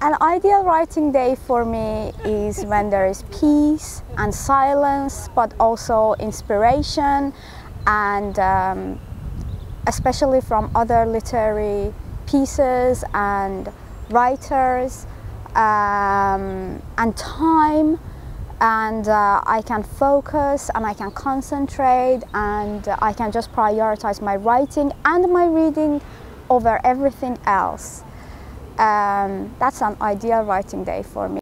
An ideal writing day for me is when there is peace and silence, but also inspiration and um, especially from other literary pieces and writers um, and time and uh, I can focus and I can concentrate and I can just prioritize my writing and my reading over everything else. Um, that's an ideal writing day for me.